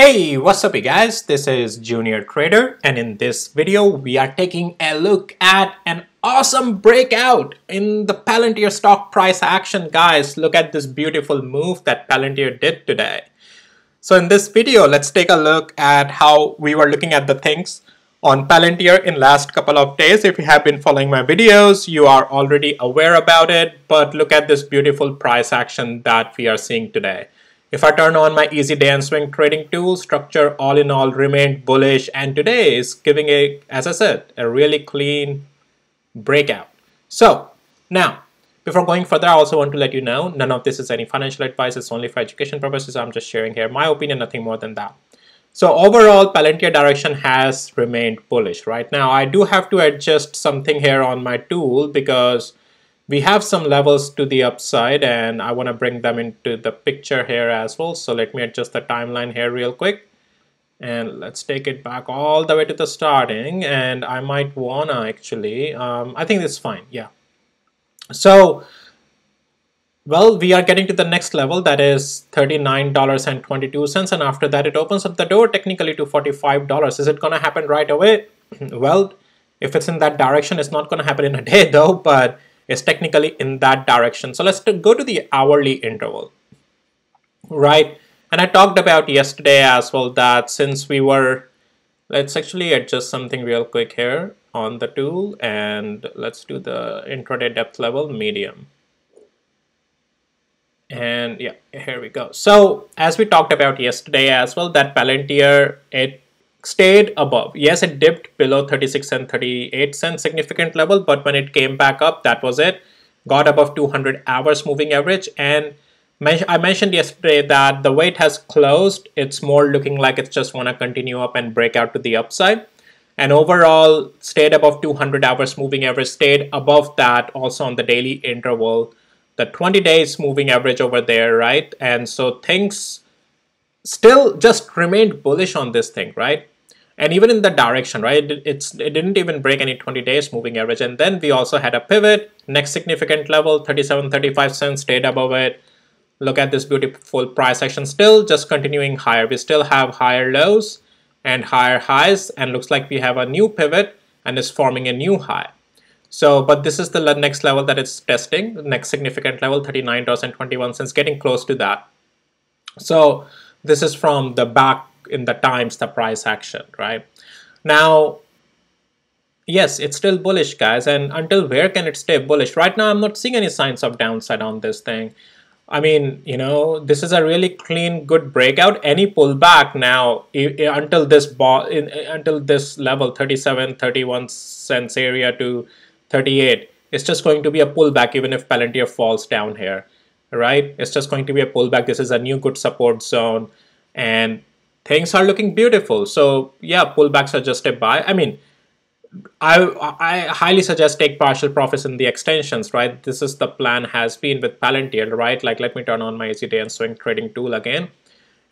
Hey, what's up you guys? This is Junior Trader and in this video we are taking a look at an awesome breakout in the Palantir stock price action guys. Look at this beautiful move that Palantir did today. So in this video, let's take a look at how we were looking at the things on Palantir in last couple of days. If you have been following my videos, you are already aware about it, but look at this beautiful price action that we are seeing today. If I turn on my easy day and swing trading tool, structure all in all remained bullish and today is giving a, as I said, a really clean breakout. So now, before going further, I also want to let you know, none of this is any financial advice, it's only for education purposes. I'm just sharing here my opinion, nothing more than that. So overall, Palantir direction has remained bullish. Right now, I do have to adjust something here on my tool because we have some levels to the upside and I want to bring them into the picture here as well. So let me adjust the timeline here real quick. And let's take it back all the way to the starting. And I might wanna actually, um, I think it's fine, yeah. So, well, we are getting to the next level that is $39.22 and after that it opens up the door technically to $45. Is it gonna happen right away? well, if it's in that direction, it's not gonna happen in a day though, but is technically in that direction. So let's go to the hourly interval, right? And I talked about yesterday as well that since we were, let's actually adjust something real quick here on the tool and let's do the intraday depth level medium. And yeah, here we go. So as we talked about yesterday as well, that Palantir, it stayed above. Yes, it dipped below 36 and 38 cent significant level, but when it came back up, that was it. Got above 200 hours moving average. And I mentioned yesterday that the weight has closed, it's more looking like it's just want to continue up and break out to the upside. And overall, stayed above 200 hours moving average, stayed above that also on the daily interval. The 20 days moving average over there, right? And so things still just remained bullish on this thing, right? And even in the direction, right? It, it's it didn't even break any 20 days moving average. And then we also had a pivot, next significant level, 37, 35 cents, stayed above it. Look at this beautiful price action, still just continuing higher. We still have higher lows and higher highs, and looks like we have a new pivot and is forming a new high. So, but this is the next level that it's testing, the next significant level, $39.21, getting close to that. So this is from the back in the times the price action, right? Now, yes, it's still bullish, guys. And until where can it stay bullish? Right now, I'm not seeing any signs of downside on this thing. I mean, you know, this is a really clean, good breakout. Any pullback now until this ball, until this level, 37, 31 cents area to 38, it's just going to be a pullback even if Palantir falls down here right? It's just going to be a pullback. This is a new good support zone and things are looking beautiful. So yeah, pullbacks are just a buy. I mean, I, I highly suggest take partial profits in the extensions, right? This is the plan has been with Palantir, right? Like let me turn on my day and swing trading tool again.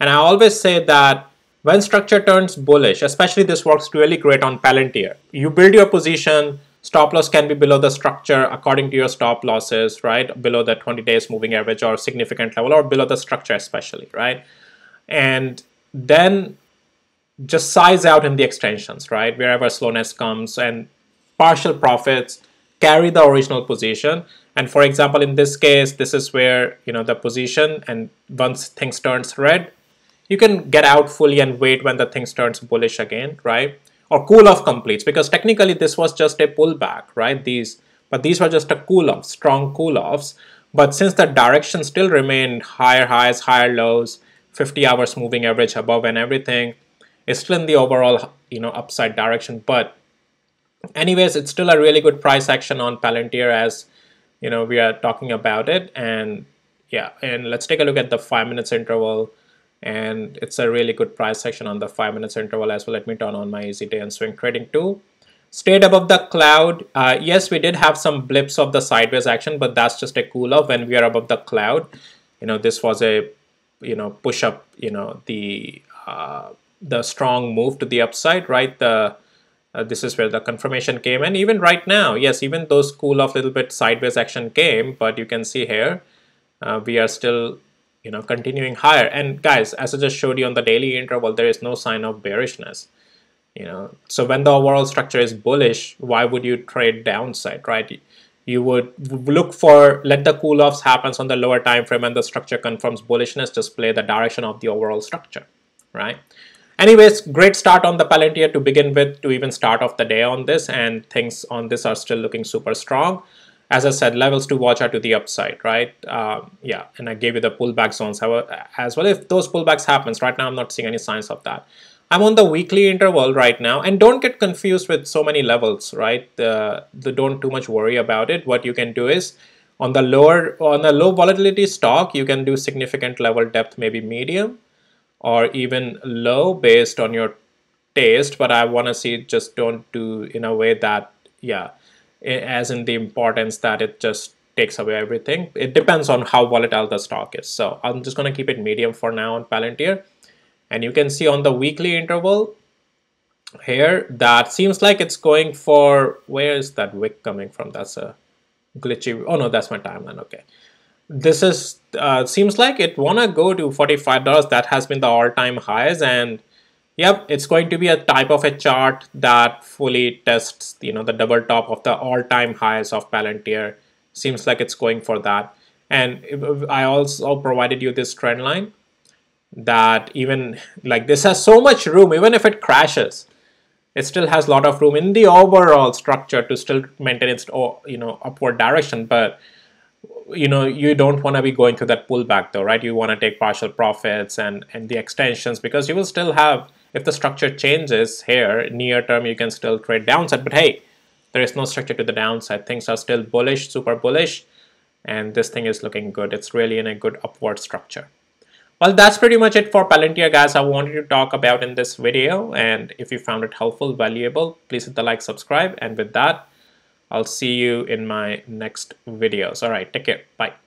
And I always say that when structure turns bullish, especially this works really great on Palantir. You build your position, Stop loss can be below the structure according to your stop losses, right? Below the 20 days moving average or significant level or below the structure especially, right? And then just size out in the extensions, right? Wherever slowness comes and partial profits carry the original position. And for example, in this case, this is where, you know, the position and once things turns red, you can get out fully and wait when the things turns bullish again, right? Or cool off completes because technically this was just a pullback, right? These, but these were just a cool off, strong cool offs. But since the direction still remained higher highs, higher lows, 50 hours moving average above and everything, it's still in the overall, you know, upside direction. But anyways, it's still a really good price action on Palantir as, you know, we are talking about it. And yeah, and let's take a look at the five minutes interval and it's a really good price action on the five minutes interval as well. Let me turn on my easy day and swing trading too Stayed above the cloud. Uh, yes, we did have some blips of the sideways action, but that's just a cool off when we are above the cloud. You know, this was a, you know, push up, you know, the, uh, the strong move to the upside, right? The, uh, this is where the confirmation came. And even right now, yes, even those cool off little bit sideways action came, but you can see here, uh, we are still you know continuing higher. And guys as i just showed you on the daily interval there is no sign of bearishness you know. So when the overall structure is bullish why would you trade downside right? You would look for let the cool offs happens on the lower time frame and the structure confirms bullishness just play the direction of the overall structure right? Anyways great start on the palantir to begin with to even start off the day on this and things on this are still looking super strong as I said, levels to watch are to the upside, right? Um, yeah, and I gave you the pullback zones as well. If those pullbacks happens, right now I'm not seeing any signs of that. I'm on the weekly interval right now, and don't get confused with so many levels, right? The, don't too much worry about it. What you can do is on the lower on the low volatility stock, you can do significant level depth, maybe medium, or even low based on your taste. But I want to see just don't do in a way that yeah as in the importance that it just takes away everything. It depends on how volatile the stock is. So I'm just going to keep it medium for now on Palantir. And you can see on the weekly interval here that seems like it's going for, where is that wick coming from? That's a glitchy, oh no, that's my timeline, okay. This is, uh, seems like it want to go to $45. That has been the all-time highs and Yep, it's going to be a type of a chart that fully tests, you know, the double top of the all-time highs of Palantir. Seems like it's going for that. And I also provided you this trend line that even like this has so much room, even if it crashes, it still has a lot of room in the overall structure to still maintain its, you know, upward direction. But you know you don't want to be going through that pullback though right you want to take partial profits and and the extensions because you will still have if the structure changes here, near term, you can still trade downside. But hey, there is no structure to the downside. Things are still bullish, super bullish. And this thing is looking good. It's really in a good upward structure. Well, that's pretty much it for Palantir, guys. I wanted to talk about in this video. And if you found it helpful, valuable, please hit the like, subscribe. And with that, I'll see you in my next videos. All right, take care. Bye.